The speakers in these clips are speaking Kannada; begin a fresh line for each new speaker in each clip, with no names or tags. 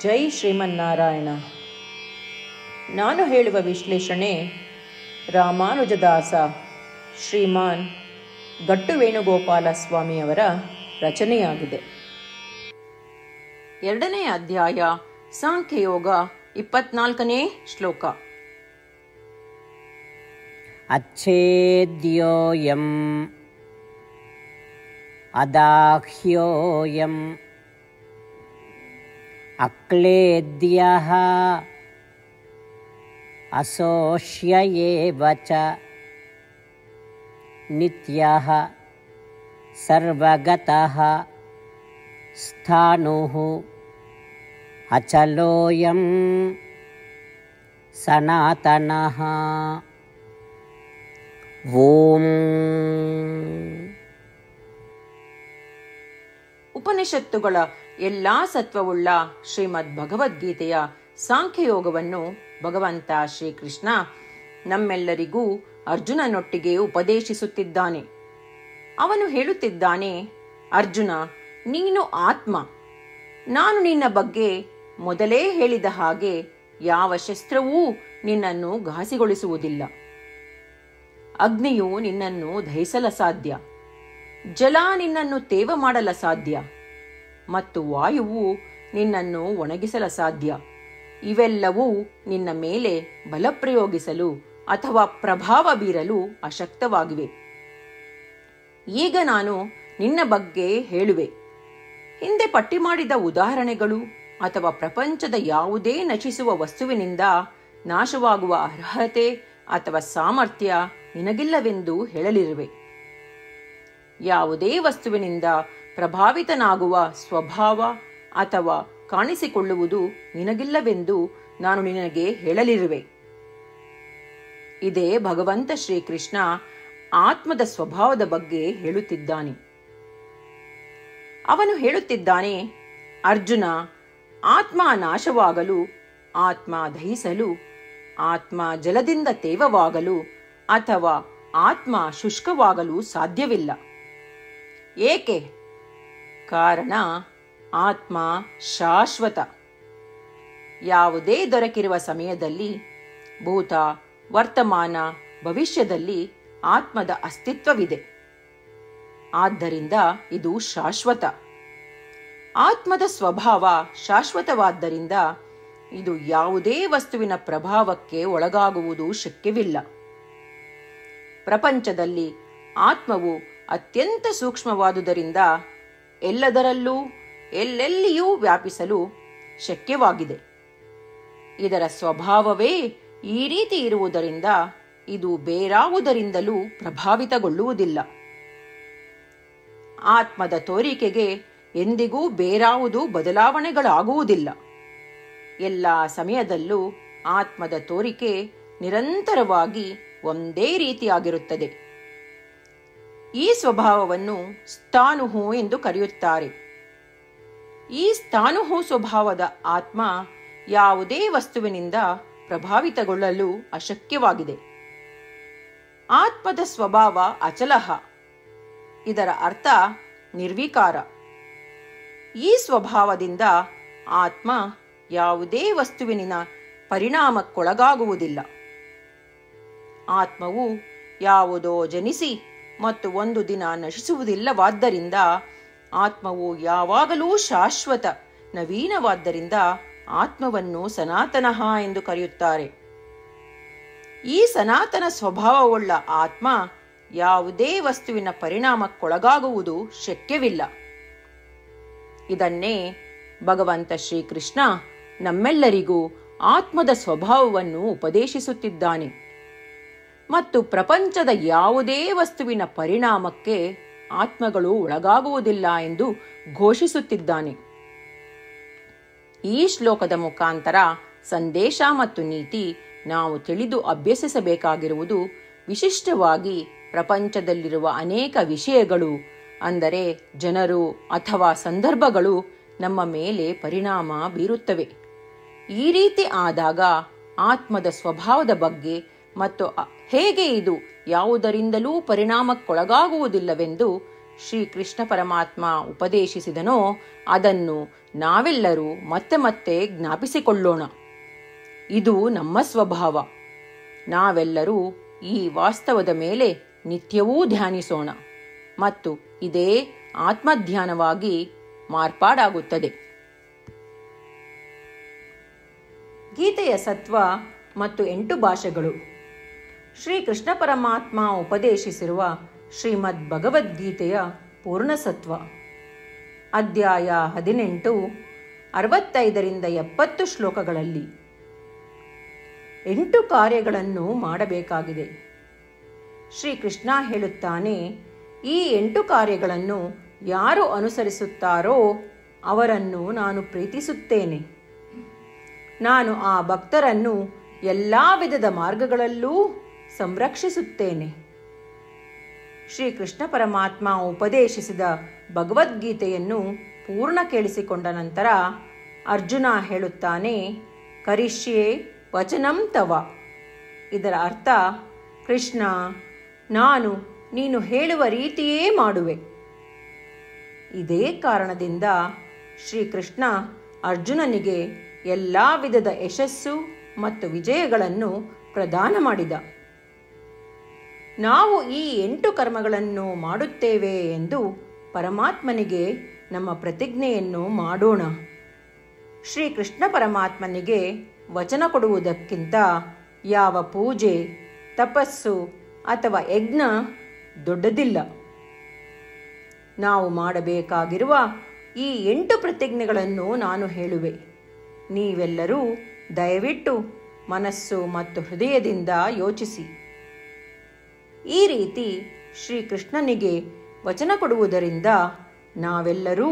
ಜೈ ಶ್ರೀಮನ್ನಾರಾಯಣ. ನಾನು ಹೇಳುವ ವಿಶ್ಲೇಷಣೆ ರಾಮಾನುಜದಾಸ ಶ್ರೀಮಾನ್ ಗಟ್ಟು ವೇಣುಗೋಪಾಲ ಸ್ವಾಮಿಯವರ ರಚನೆಯಾಗಿದೆ. ಎರಡನೇ ಅಧ್ಯಾಯ ಸಾಂಖ್ಯಯೋಗ ಇಪ್ಪತ್ನಾಲ್ಕನೇ ಶ್ಲೋಕ.
ಅಚ್ಛೇದ್ಯೋಯಂ ಅದಾಹ್ಯೋಯಂ अक्लेद्यः असोष्य एव च नित्यः सर्वगतः स्थाणुः अचलोऽयं सनातनः ಓಂ
ಉಪನಿಷತ್ತುಗಳ ಎಲ್ಲಾ ಸತ್ವವುಳ್ಳ ಶ್ರೀಮದ್ ಭಗವದ್ಗೀತೆಯ ಸಾಂಖ್ಯಯೋಗವನ್ನು ಭಗವಂತ ಶ್ರೀಕೃಷ್ಣ ನಮ್ಮೆಲ್ಲರಿಗೂ ಅರ್ಜುನನೊಟ್ಟಿಗೆ ಉಪದೇಶಿಸುತ್ತಿದ್ದಾನೆ. ಅವನು ಹೇಳುತ್ತಿದ್ದಾನೆ, ಅರ್ಜುನ, ನೀನು ಆತ್ಮ. ನಾನು ನಿನ್ನ ಬಗ್ಗೆ ಮೊದಲೇ ಹೇಳಿದ ಹಾಗೆ ಯಾವ ಶಸ್ತ್ರವೂ ನಿನ್ನನ್ನು ಘಾಸಿಗೊಳಿಸುವುದಿಲ್ಲ. ಅಗ್ನಿಯು ನಿನ್ನನ್ನು ದಹಿಸಲ ಸಾಧ್ಯ. ಜಲ ನಿನ್ನನ್ನು ತೇವ ಮಾಡಲ ಸಾಧ್ಯ. ಮತ್ತು ವಾಯುವು ನಿನ್ನನ್ನು ಒಣಗಿಸಲ ಸಾಧ್ಯ. ಇವೆಲ್ಲವೂ ನಿನ್ನ ಮೇಲೆ ಬಲ ಪ್ರಯೋಗಿಸಲು ಅಥವಾ ಪ್ರಭಾವ ಬೀರಲು ಅಶಕ್ತವಾಗಿವೆ. ಈಗ ನಾನು ನಿನ್ನ ಬಗ್ಗೆ ಹೇಳುವೆ. ಹಿಂದೆ ಪಟ್ಟಿ ಮಾಡಿದ ಉದಾಹರಣೆಗಳು ಅಥವಾ ಪ್ರಪಂಚದ ಯಾವುದೇ ನಶಿಸುವ ವಸ್ತುವಿನಿಂದ ನಾಶವಾಗುವ ಅರ್ಹತೆ ಅಥವಾ ಸಾಮರ್ಥ್ಯ ನಿನಗಿಲ್ಲವೆಂದು ಹೇಳಲಿರುವೆ. ಯಾವುದೇ ವಸ್ತುವಿನಿಂದ ಪ್ರಭಾವಿತನಾಗುವ ಸ್ವಭಾವ ಅಥವಾ ಕಾಣಿಸಿಕೊಳ್ಳುವುದು ನಿನಗಿಲ್ಲವೆಂದು ನಾನು ನಿನಗೆ ಹೇಳಲಿರುವೆ. ಇದೇ ಭಗವಂತ ಶ್ರೀಕೃಷ್ಣ ಆತ್ಮದ ಸ್ವಭಾವದ ಬಗ್ಗೆ ಹೇಳುತ್ತಿದ್ದಾನೆ. ಅವನು ಹೇಳುತ್ತಿದ್ದಾನೆ, ಅರ್ಜುನ, ಆತ್ಮ ನಾಶವಾಗಲು, ಆತ್ಮ ದಹಿಸಲು, ಆತ್ಮ ಜಲದಿಂದ ತೇವವಾಗಲು ಅಥವಾ ಆತ್ಮ ಶುಷ್ಕವಾಗಲು ಸಾಧ್ಯವಿಲ್ಲ. ಏಕೆ? ಕಾರಣ ಆತ್ಮ ಶಾಶ್ವತ. ಯಾವುದೇ ದೊರಕಿರುವ ಸಮಯದಲ್ಲಿ, ಭೂತ, ವರ್ತಮಾನ, ಭವಿಷ್ಯದಲ್ಲಿ ಆತ್ಮದ ಅಸ್ತಿತ್ವವಿದೆ. ಆದ್ದರಿಂದ ಇದು ಶಾಶ್ವತ. ಆತ್ಮದ ಸ್ವಭಾವ ಶಾಶ್ವತವಾದ್ದರಿಂದ ಇದು ಯಾವುದೇ ವಸ್ತುವಿನ ಪ್ರಭಾವಕ್ಕೆ ಒಳಗಾಗುವುದು ಶಕ್ಯವಿಲ್ಲ. ಪ್ರಪಂಚದಲ್ಲಿ ಆತ್ಮವು ಅತ್ಯಂತ ಸೂಕ್ಷ್ಮವಾದುದರಿಂದ ಎಲ್ಲದರಲ್ಲೂ, ಎಲ್ಲೆಲ್ಲಿಯೂ ವ್ಯಾಪಿಸಲು ಶಕ್ಯವಾಗಿದೆ. ಇದರ ಸ್ವಭಾವವೇ ಈ ರೀತಿ ಇರುವುದರಿಂದ ಇದು ಬೇರಾವುದರಿಂದಲೂ ಪ್ರಭಾವಿತಗೊಳ್ಳುವುದಿಲ್ಲ. ಆತ್ಮದ ತೋರಿಕೆಗೆ ಎಂದಿಗೂ ಬೇರಾವುದು ಬದಲಾವಣೆಗಳಾಗುವುದಿಲ್ಲ. ಎಲ್ಲ ಸಮಯದಲ್ಲೂ ಆತ್ಮದ ತೋರಿಕೆ ನಿರಂತರವಾಗಿ ಒಂದೇ ರೀತಿಯಾಗಿರುತ್ತದೆ. ಈ ಸ್ವಭಾವವನ್ನು ಸ್ಥಾನುಹು ಎಂದು ಕರೆಯುತ್ತಾರೆ. ಈ ಸ್ಥಾನುಹು ಸ್ವಭಾವದ ಆತ್ಮ ಯಾವುದೇ ವಸ್ತುವಿನಿಂದ ಪ್ರಭಾವಿತಗೊಳ್ಳಲು ಅಶಕ್ಯವಾಗಿದೆ. ಆತ್ಮದ ಸ್ವಭಾವ ಅಚಲಹ. ಇದರ ಅರ್ಥ ನಿರ್ವಿಕಾರ. ಈ ಸ್ವಭಾವದಿಂದ ಆತ್ಮ ಯಾವುದೇ ವಸ್ತುವಿನ ಪರಿಣಾಮಕ್ಕೊಳಗಾಗುವುದಿಲ್ಲ. ಆತ್ಮವು ಯಾವುದೋ ಜನಿಸಿ ಮತ್ತು ಒಂದು ದಿನ ನಶಿಸುವುದಿಲ್ಲವಾದ್ದರಿಂದ ಆತ್ಮವು ಯಾವಾಗಲೂ ಶಾಶ್ವತ, ನವೀನವಾದ್ದರಿಂದ ಆತ್ಮವನ್ನು ಸನಾತನಃ ಎಂದು ಕರೆಯುತ್ತಾರೆ. ಈ ಸನಾತನ ಸ್ವಭಾವವುಳ್ಳ ಆತ್ಮ ಯಾವುದೇ ವಸ್ತುವಿನ ಪರಿಣಾಮಕ್ಕೊಳಗಾಗುವುದು ಶಕ್ಯವಿಲ್ಲ. ಇದನ್ನೇ ಭಗವಂತ ಶ್ರೀಕೃಷ್ಣ ನಮ್ಮೆಲ್ಲರಿಗೂ ಆತ್ಮದ ಸ್ವಭಾವವನ್ನು ಉಪದೇಶಿಸುತ್ತಿದ್ದಾನೆ. ಮತ್ತು ಪ್ರಪಂಚದ ಯಾವುದೇ ವಸ್ತುವಿನ ಪರಿಣಾಮಕ್ಕೆ ಆತ್ಮಗಳು ಒಳಗಾಗುವುದಿಲ್ಲ ಎಂದು ಘೋಷಿಸುತ್ತಿದ್ದಾನೆ. ಈ ಶ್ಲೋಕದ ಮುಖಾಂತರ ಸಂದೇಶ ಮತ್ತು ನೀತಿ ನಾವು ತಿಳಿದು ಅಭ್ಯಸಿಸಬೇಕಾಗಿರುವುದು ವಿಶಿಷ್ಟವಾಗಿ ಪ್ರಪಂಚದಲ್ಲಿರುವ ಅನೇಕ ವಿಷಯಗಳು, ಅಂದರೆ ಜನರು ಅಥವಾ ಸಂದರ್ಭಗಳು ನಮ್ಮ ಮೇಲೆ ಪರಿಣಾಮ ಬೀರುತ್ತವೆ. ಈ ರೀತಿ ಆದಾಗ ಆತ್ಮದ ಸ್ವಭಾವದ ಬಗ್ಗೆ ಮತ್ತು ಹೇಗೆ ಇದು ಯಾವುದರಿಂದಲೂ ಪರಿಣಾಮಕ್ಕೊಳಗಾಗುವುದಿಲ್ಲವೆಂದು ಶ್ರೀಕೃಷ್ಣ ಪರಮಾತ್ಮ ಉಪದೇಶಿಸಿದನೋ ಅದನ್ನು ನಾವೆಲ್ಲರೂ ಮತ್ತೆ ಮತ್ತೆ ಜ್ಞಾಪಿಸಿಕೊಳ್ಳೋಣ. ಇದು ನಮ್ಮ ಸ್ವಭಾವ. ನಾವೆಲ್ಲರೂ ಈ ವಾಸ್ತವದ ಮೇಲೆ ನಿತ್ಯವೂ ಧ್ಯಾನಿಸೋಣ ಮತ್ತು ಇದೇ ಆತ್ಮಧ್ಯಾನವಾಗಿ ಮಾರ್ಪಾಡಾಗುತ್ತದೆ. ಗೀತೆಯ ಸತ್ವ ಮತ್ತು ಎಂಟು ಭಾಷೆಗಳು. ಶ್ರೀಕೃಷ್ಣ ಪರಮಾತ್ಮ ಉಪದೇಶಿಸಿರುವ ಶ್ರೀಮದ್ ಭಗವದ್ಗೀತೆಯ ಪೂರ್ಣಸತ್ವ. ಅಧ್ಯಾಯ ಹದಿನೆಂಟು, ಅರವತ್ತೈದರಿಂದ ಎಪ್ಪತ್ತು ಶ್ಲೋಕಗಳಲ್ಲಿ ಎಂಟು ಕಾರ್ಯಗಳನ್ನು ಮಾಡಬೇಕಾಗಿದೆ. ಶ್ರೀಕೃಷ್ಣ ಹೇಳುತ್ತಾನೆ, ಈ ಎಂಟು ಕಾರ್ಯಗಳನ್ನು ಯಾರು ಅನುಸರಿಸುತ್ತಾರೋ ಅವರನ್ನು ನಾನು ಪ್ರೀತಿಸುತ್ತೇನೆ. ನಾನು ಆ ಭಕ್ತರನ್ನು ಎಲ್ಲ ವಿಧದ ಮಾರ್ಗಗಳಲ್ಲೂ ಸಂರಕ್ಷಿಸುತ್ತೇನೆ. ಶ್ರೀಕೃಷ್ಣ ಪರಮಾತ್ಮ ಉಪದೇಶಿಸಿದ ಭಗವದ್ಗೀತೆಯನ್ನು ಪೂರ್ಣ ಕೇಳಿಸಿಕೊಂಡ ನಂತರ ಅರ್ಜುನ ಹೇಳುತ್ತಾನೆ, ಕರಿಷ್ಯೆ ವಚನಂ ತವ. ಇದರ ಅರ್ಥ, ಕೃಷ್ಣ, ನಾನು ನೀನು ಹೇಳುವ ರೀತಿಯೇ ಮಾಡುವೆ. ಇದೇ ಕಾರಣದಿಂದ ಶ್ರೀಕೃಷ್ಣ ಅರ್ಜುನನಿಗೆ ಎಲ್ಲ ವಿಧದ ಯಶಸ್ಸು ಮತ್ತು ವಿಜಯಗಳನ್ನು ಪ್ರದಾನ ಮಾಡಿದ. ನಾವು ಈ ಎಂಟು ಕರ್ಮಗಳನ್ನು ಮಾಡುತ್ತೇವೆ ಎಂದು ಪರಮಾತ್ಮನಿಗೆ ನಮ್ಮ ಪ್ರತಿಜ್ಞೆಯನ್ನು ಮಾಡೋಣ. ಶ್ರೀಕೃಷ್ಣ ಪರಮಾತ್ಮನಿಗೆ ವಚನ ಕೊಡುವುದಕ್ಕಿಂತ ಯಾವ ಪೂಜೆ, ತಪಸ್ಸು ಅಥವಾ ಯಜ್ಞ ದೊಡ್ಡದಿಲ್ಲ. ನಾವು ಮಾಡಬೇಕಾಗಿರುವ ಈ ಎಂಟು ಪ್ರತಿಜ್ಞೆಗಳನ್ನು ನಾನು ಹೇಳುವೆ. ನೀವೆಲ್ಲರೂ ದಯವಿಟ್ಟು ಮನಸ್ಸು ಮತ್ತು ಹೃದಯದಿಂದ ಯೋಚಿಸಿ. ಈ ರೀತಿ ಶ್ರೀಕೃಷ್ಣನಿಗೆ ವಚನ ಕೊಡುವುದರಿಂದ ನಾವೆಲ್ಲರೂ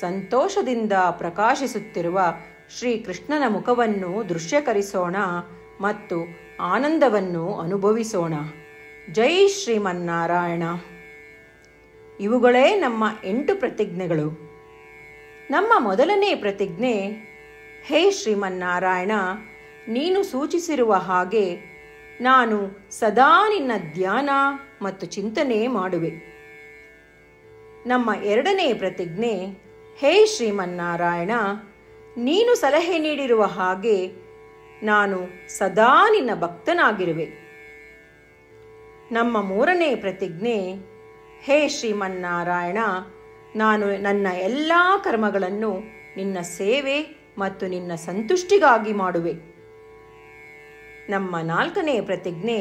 ಸಂತೋಷದಿಂದ ಪ್ರಕಾಶಿಸುತ್ತಿರುವ ಶ್ರೀಕೃಷ್ಣನ ಮುಖವನ್ನು ದೃಶ್ಯಕರಿಸೋಣ ಮತ್ತು ಆನಂದವನ್ನು ಅನುಭವಿಸೋಣ. ಜೈ ಶ್ರೀಮನ್ನಾರಾಯಣ. ಇವುಗಳೇ ನಮ್ಮ ಎಂಟು ಪ್ರತಿಜ್ಞೆಗಳು. ನಮ್ಮ ಮೊದಲನೇ ಪ್ರತಿಜ್ಞೆ, ಹೇ ಶ್ರೀಮನ್ನಾರಾಯಣ, ನೀನು ಸೂಚಿಸಿರುವ ಹಾಗೆ ನಾನು ಸದಾ ನಿನ್ನ ಧ್ಯಾನ ಮತ್ತು ಚಿಂತನೆ ಮಾಡುವೆ. ನಮ್ಮ ಎರಡನೇ ಪ್ರತಿಜ್ಞೆ, ಹೇ ಶ್ರೀಮನ್ನಾರಾಯಣ, ನೀನು ಸಲಹೆ ನೀಡಿರುವ ಹಾಗೆ ನಾನು ಸದಾ ನಿನ್ನ ಭಕ್ತನಾಗಿರುವೆ. ನಮ್ಮ ಮೂರನೇ ಪ್ರತಿಜ್ಞೆ, ಹೇ ಶ್ರೀಮನ್ನಾರಾಯಣ, ನಾನು ನನ್ನ ಎಲ್ಲ ಕರ್ಮಗಳನ್ನು ನಿನ್ನ ಸೇವೆ ಮತ್ತು ನಿನ್ನ ಸಂತುಷ್ಟಿಗಾಗಿ ಮಾಡುವೆ. ನಮ್ಮ ನಾಲ್ಕನೇ ಪ್ರತಿಜ್ಞೆ,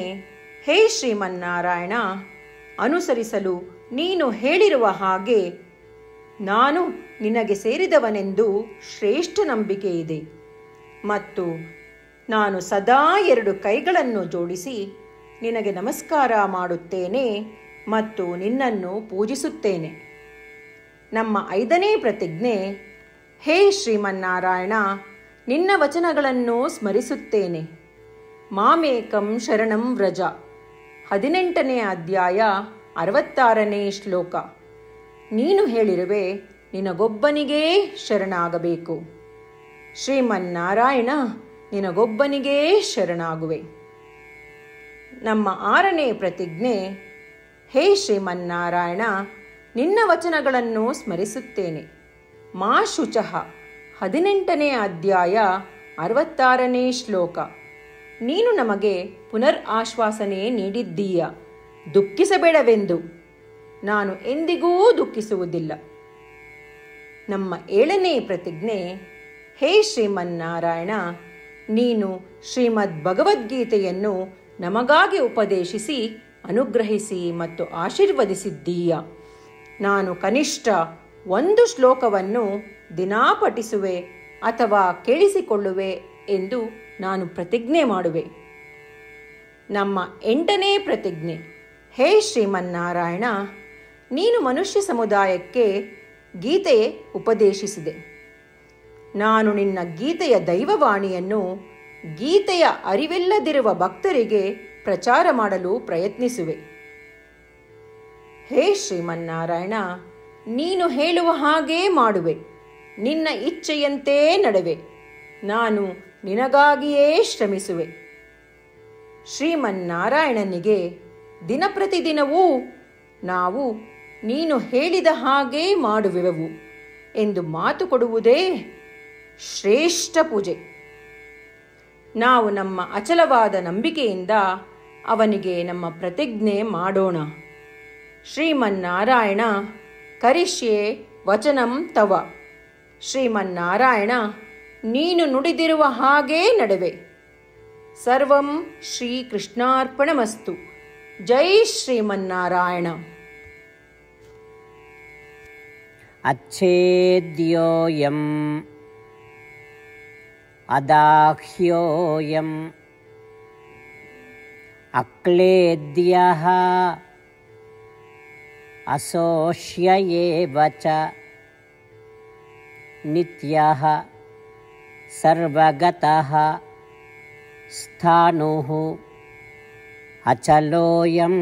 ಹೇ ಶ್ರೀಮನ್ನಾರಾಯಣ, ಅನುಸರಿಸಲು ನೀನು ಹೇಳಿರುವ ಹಾಗೆ ನಾನು ನಿನಗೆ ಸೇರಿದವನೆಂದು ಶ್ರೇಷ್ಠ ನಂಬಿಕೆ ಇದೆ. ಮತ್ತು ನಾನು ಸದಾ ಎರಡು ಕೈಗಳನ್ನು ಜೋಡಿಸಿ ನಿನಗೆ ನಮಸ್ಕಾರ ಮಾಡುತ್ತೇನೆ ಮತ್ತು ನಿನ್ನನ್ನು ಪೂಜಿಸುತ್ತೇನೆ. ನಮ್ಮ ಐದನೇ ಪ್ರತಿಜ್ಞೆ, ಹೇ ಶ್ರೀಮನ್ನಾರಾಯಣ, ನಿನ್ನ ವಚನಗಳನ್ನು ಸ್ಮರಿಸುತ್ತೇನೆ. ಮಾಮೇಕಂ ಶರಣಂ ವ್ರಜ. ಹದಿನೆಂಟನೇ ಅಧ್ಯಾಯ ಅರವತ್ತಾರನೇ ಶ್ಲೋಕ. ನೀನು ಹೇಳಿರುವೆ, ನಿನಗೊಬ್ಬನಿಗೇ ಶರಣಾಗಬೇಕು. ಶ್ರೀಮನ್ನಾರಾಯಣ, ನಿನಗೊಬ್ಬನಿಗೇ ಶರಣಾಗುವೆ. ನಮ್ಮ ಆರನೇ ಪ್ರತಿಜ್ಞೆ, ಹೇ ಶ್ರೀಮನ್ನಾರಾಯಣ, ನಿನ್ನ ವಚನಗಳನ್ನು ಸ್ಮರಿಸುತ್ತೇನೆ. ಮಾ ಶುಚಃ ಹದಿನೆಂಟನೇ ಅಧ್ಯಾಯ ಅರವತ್ತಾರನೇ ಶ್ಲೋಕ. ನೀನು ನಮಗೆ ಪುನರ್ ಆಶ್ವಾಸನೆ ನೀಡಿದ್ದೀಯ. ದುಃಖಿಸಬೇಡವೆಂದು. ನಾನು ಎಂದಿಗೂ ದುಃಖಿಸುವುದಿಲ್ಲ. ನಮ್ಮ ಏಳನೇ ಪ್ರತಿಜ್ಞೆ, ಹೇ ಶ್ರೀಮನ್ನಾರಾಯಣ, ನೀನು ಶ್ರೀಮದ್ ಭಗವದ್ಗೀತೆಯನ್ನು ನಮಗಾಗಿ ಉಪದೇಶಿಸಿ, ಅನುಗ್ರಹಿಸಿ ಮತ್ತು ಆಶೀರ್ವದಿಸಿದ್ದೀಯ. ನಾನು ಕನಿಷ್ಠ ಒಂದು ಶ್ಲೋಕವನ್ನು ದಿನಾ ಪಠಿಸುವೆ ಅಥವಾ ಕೇಳಿಸಿಕೊಳ್ಳುವೆ ಎಂದು ನಾನು ಪ್ರತಿಜ್ಞೆ ಮಾಡುವೆ. ನಮ್ಮ ಎಂಟನೇ ಪ್ರತಿಜ್ಞೆ. ಹೇ ಶ್ರೀಮನ್ನಾರಾಯಣ, ನೀನು ಮನುಷ್ಯ ಸಮುದಾಯಕ್ಕೆ ಗೀತೆ ಉಪದೇಶಿಸಿದೆ. ನಾನು ನಿನ್ನ ಗೀತೆಯ ದೈವವಾಣಿಯನ್ನು ಗೀತೆಯ ಅರಿವಿಲ್ಲದಿರುವ ಭಕ್ತರಿಗೆ ಪ್ರಚಾರ ಮಾಡಲು ಪ್ರಯತ್ನಿಸುವೆ. ಹೇ ಶ್ರೀಮನ್ನಾರಾಯಣ, ನೀನು ಹೇಳುವ ಹಾಗೇ ಮಾಡುವೆ. ನಿನ್ನ ಇಚ್ಛೆಯಂತೆ ನಡುವೆ. ನಾನು ನಿನಗಾಗಿಯೇ ಶ್ರಮಿಸುವೆ. ಶ್ರೀಮನ್ನಾರಾಯಣನಿಗೆ ದಿನಪ್ರತಿದಿನವೂ ನಾವು ನೀನು ಹೇಳಿದ ಹಾಗೆ ಮಾಡುವೆವು ಎಂದು ಮಾತು ಕೊಡುವುದೇ ಶ್ರೇಷ್ಠ ಪೂಜೆ. ನಾವು ನಮ್ಮ ಅಚಲವಾದ ನಂಬಿಕೆಯಿಂದ ಅವನಿಗೆ ನಮ್ಮ ಪ್ರತಿಜ್ಞೆ ಮಾಡೋಣ. ಶ್ರೀಮನ್ನಾರಾಯಣ ಕರಿಷ್ಯೆ ವಚನಂ ತವ. ಶ್ರೀಮನ್ನಾರಾಯಣ ನೀನು ನುಡಿದಿರುವ ಹಾಗೇ ನಡೆವೆ ಸರ್ವಂ ಶ್ರೀಕೃಷ್ಣಾರ್ಪಣಮಸ್ತು ಜೈ ಶ್ರೀಮನ್ನಾರಾಯಣ
अच्छेद्योऽयम् अदाह्योऽयम् अक्लेद्यः असोष्य एव च नित्यः सर्वगतः स्थाणुः अचलोऽयं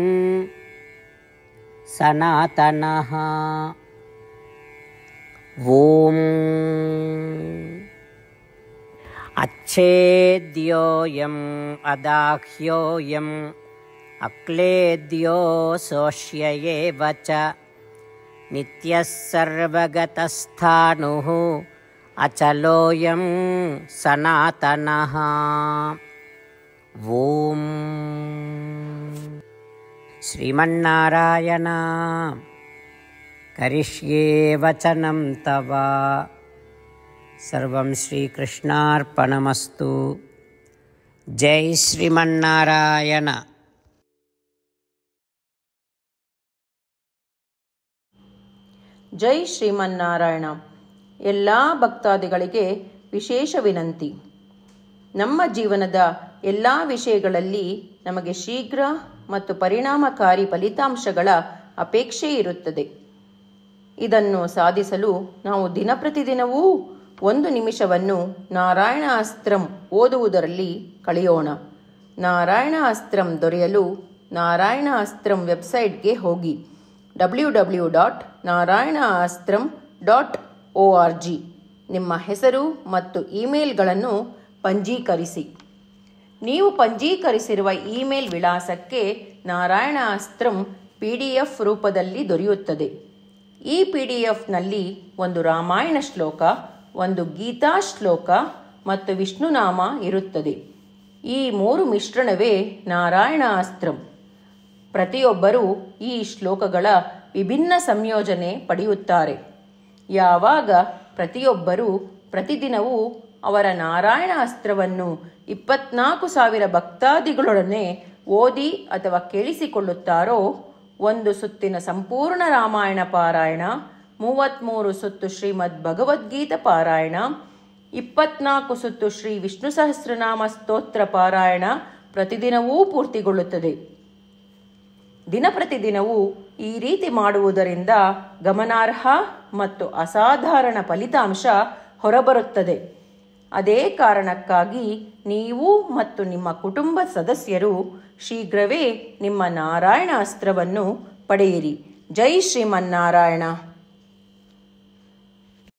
सनातनः। ॐ अच्छेद्योऽयम् अदाह्योऽयम् अक्लेद्यो शोष्य एव च नित्यः सर्वगतस्थाणुः अचलोऽयं सनातनः। ॐ श्रीमन्नारायण करिष्ये वचनं तव। सर्वं श्रीकृष्णार्पणमस्तु। जय श्रीमन्नारायण।
जय श्रीमन्नारायण ಎಲ್ಲ ಭಕ್ತಾದಿಗಳಿಗೆ ವಿಶೇಷ ವಿನಂತಿ. ನಮ್ಮ ಜೀವನದ ಎಲ್ಲ ವಿಷಯಗಳಲ್ಲಿ ನಮಗೆ ಶೀಘ್ರ ಮತ್ತು ಪರಿಣಾಮಕಾರಿ ಫಲಿತಾಂಶಗಳ ಅಪೇಕ್ಷೆ ಇರುತ್ತದೆ. ಇದನ್ನು ಸಾಧಿಸಲು ನಾವು ದಿನಪ್ರತಿದಿನವೂ ಒಂದು ನಿಮಿಷವನ್ನು ನಾರಾಯಣ ಅಸ್ತ್ರಂ ಓದುವುದರಲ್ಲಿ ಕಳೆಯೋಣ. ನಾರಾಯಣ ಅಸ್ತ್ರಂ ದೊರೆಯಲು ನಾರಾಯಣ ಅಸ್ತ್ರಂ ವೆಬ್ಸೈಟ್ಗೆ ಹೋಗಿ. W W dot Narayana Astram dot O R G ನಿಮ್ಮ ಹೆಸರು ಮತ್ತು ಇಮೇಲ್ಗಳನ್ನು ಪಂಜೀಕರಿಸಿ. ನೀವು ಪಂಜೀಕರಿಸಿರುವ ಇಮೇಲ್ ವಿಳಾಸಕ್ಕೆ Narayana Astram P D F ರೂಪದಲ್ಲಿ ದೊರೆಯುತ್ತದೆ. ಈ ಪಿ ಡಿ ಎಫ್ನಲ್ಲಿ ಒಂದು ರಾಮಾಯಣ ಶ್ಲೋಕ, ಒಂದು ಗೀತಾ ಶ್ಲೋಕ ಮತ್ತು ವಿಷ್ಣುನಾಮ ಇರುತ್ತದೆ. ಈ ಮೂರು ಮಿಶ್ರಣವೇ ನಾರಾಯಣ ಅಸ್ತ್ರಂ ಪ್ರತಿಯೊಬ್ಬರೂ ಈ ಶ್ಲೋಕಗಳ ವಿಭಿನ್ನ ಸಂಯೋಜನೆ ಪಡೆಯುತ್ತಾರೆ. ಯಾವಾಗ ಪ್ರತಿಯೊಬ್ಬರೂ ಪ್ರತಿದಿನವೂ ಅವರ ನಾರಾಯಣ ಅಸ್ತ್ರವನ್ನು ಇಪ್ಪತ್ನಾಲ್ಕು ಸಾವಿರ ಭಕ್ತಾದಿಗಳೊಡನೆ ಓದಿ ಅಥವಾ ಕೇಳಿಸಿಕೊಳ್ಳುತ್ತಾರೋ ಒಂದು ಸುತ್ತಿನ ಸಂಪೂರ್ಣ ರಾಮಾಯಣ ಪಾರಾಯಣ ಮೂವತ್ತ್ಮೂರು ಸುತ್ತು ಶ್ರೀಮದ್ ಭಗವದ್ಗೀತ ಪಾರಾಯಣ, ಇಪ್ಪತ್ನಾಲ್ಕು ಸುತ್ತು ಶ್ರೀ ವಿಷ್ಣು ಸಹಸ್ರನಾಮ ಸ್ತೋತ್ರ ಪಾರಾಯಣ ಪ್ರತಿದಿನವೂ ಪೂರ್ತಿಗೊಳ್ಳುತ್ತದೆ. ದಿನಪ್ರತಿದಿನವೂ ಈ ರೀತಿ ಮಾಡುವುದರಿಂದ ಗಮನಾರ್ಹ ಮತ್ತು ಅಸಾಧಾರಣ ಫಲಿತಾಂಶ ಹೊರಬರುತ್ತದೆ. ಅದೇ ಕಾರಣಕ್ಕಾಗಿ ನೀವು ಮತ್ತು ನಿಮ್ಮ ಕುಟುಂಬ ಸದಸ್ಯರು ಶೀಘ್ರವೇ ನಿಮ್ಮ ನಾರಾಯಣ ಅಸ್ತ್ರವನ್ನು ಪಡೆಯಿರಿ. ಜೈ ಶ್ರೀಮನ್ನಾರಾಯಣ.